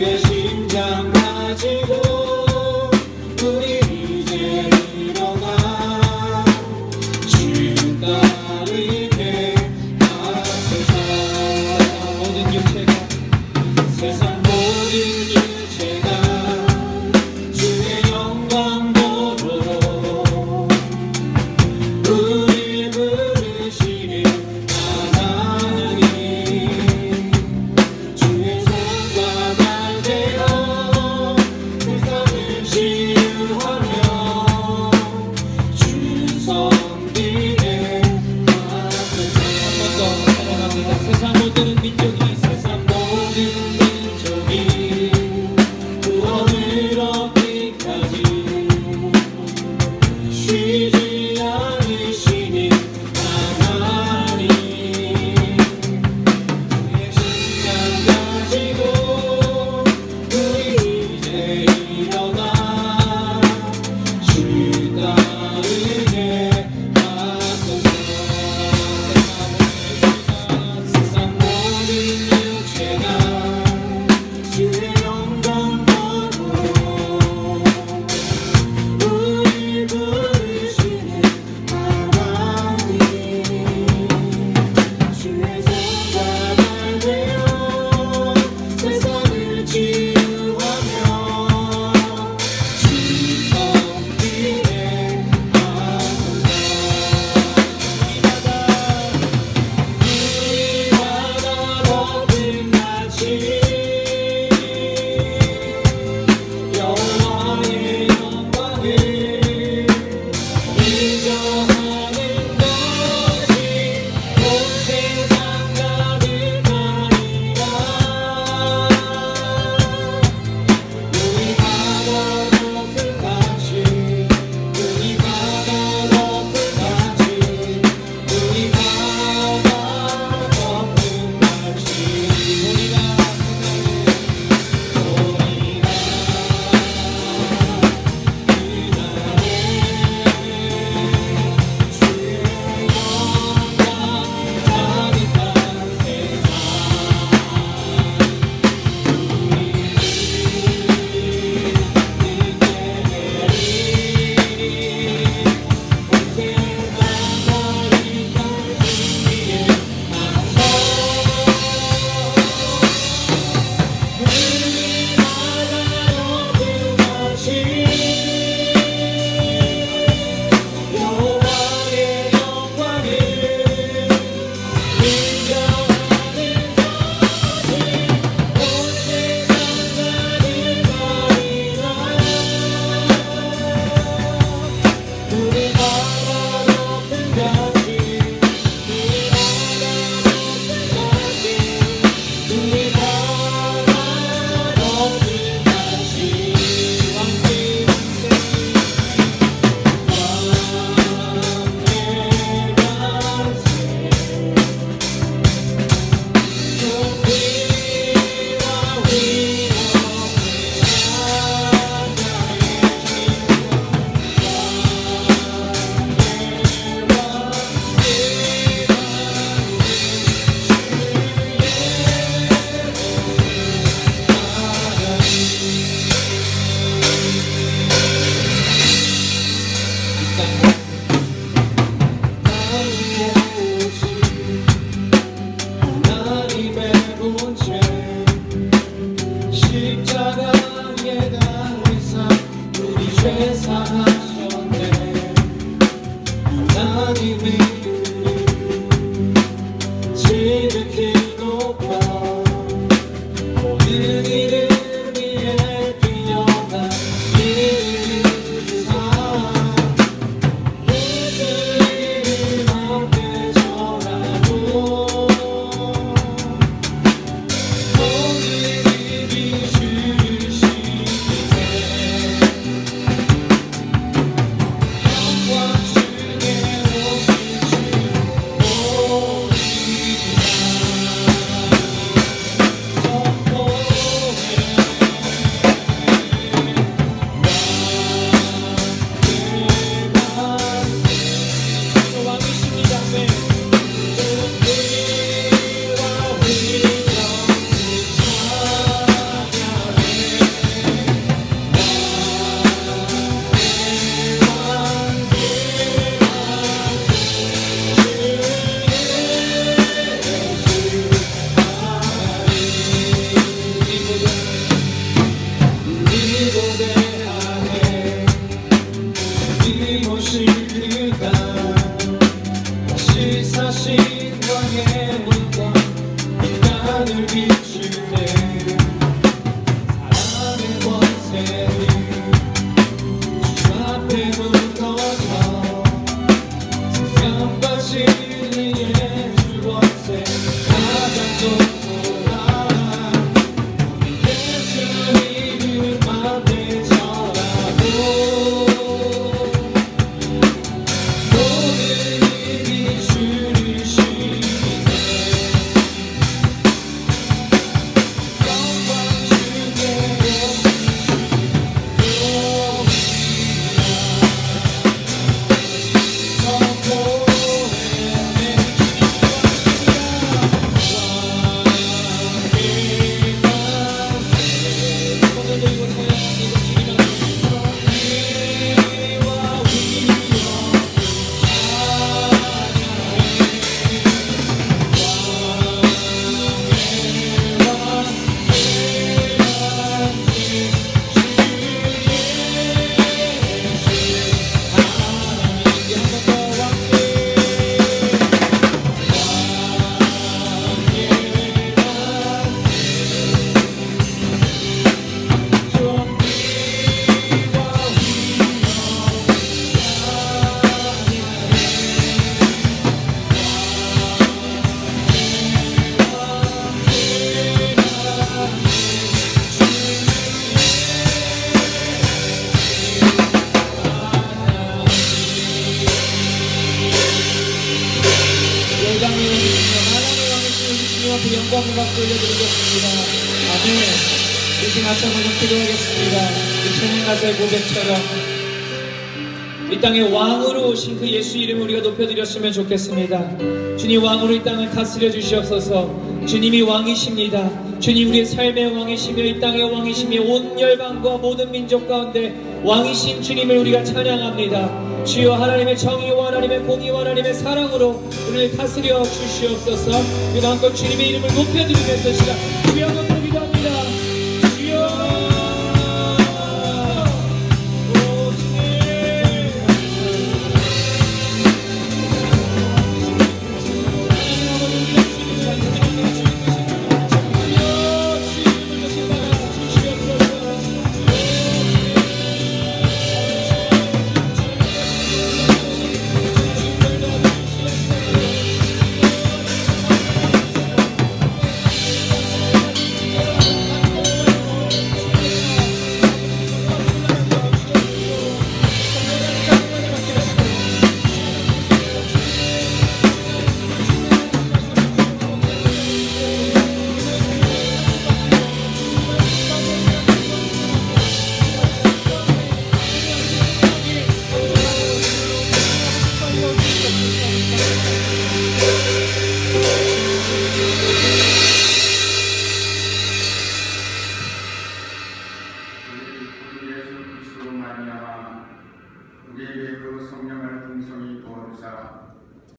주 yeah. 영광을 받고 올려드리겠습니다. 아멘. 앞장을 좀 기도하겠습니다. 이 천인 가사의 고백처럼 이 땅에 왕으로 오신 그 예수 이름을 우리가 높여드렸으면 좋겠습니다. 주님 왕으로 이 땅을 다스려 주시옵소서. 주님이 왕이십니다. 주님 우리의 삶의 왕이시며 이 땅의 왕이시며 온 열방과 모든 민족 가운데 왕이신 주님을 우리가 찬양합니다. 주여 하나님의 정의와 하나님의 공의와 하나님의 사랑으로 우리를 다스려 주시옵소서. 그 마음껏 주님의 이름을 높여드리면서 시작. 주여